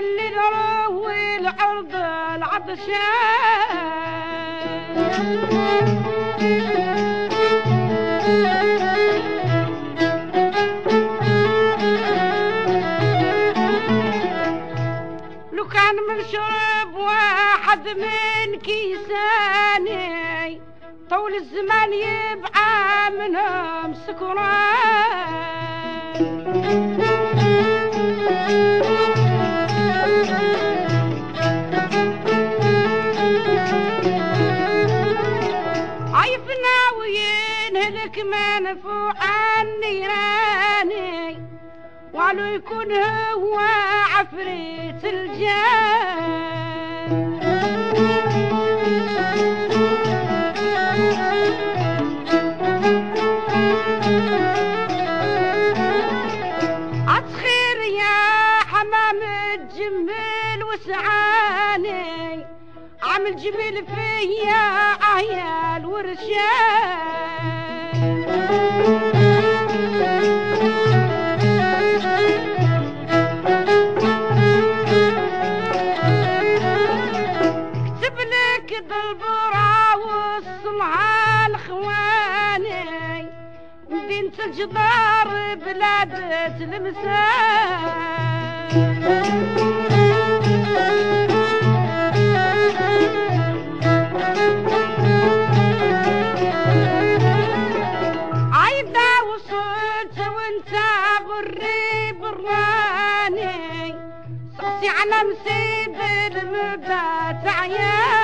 اللي نروي العرض العطشان. لو كان من شرب واحد من كيساني طول الزمان يبعى منهم سكران. وينهلك منفوع النيراني وعلو يكون هو عفريت الجان. عتخير يا حمام الجميل وسعاني عامل جميل فيا عيال ورشان. بالبرا والصمها الاخواني بنت الجدار بلاد تلمسان. على مسيد المبات عيان.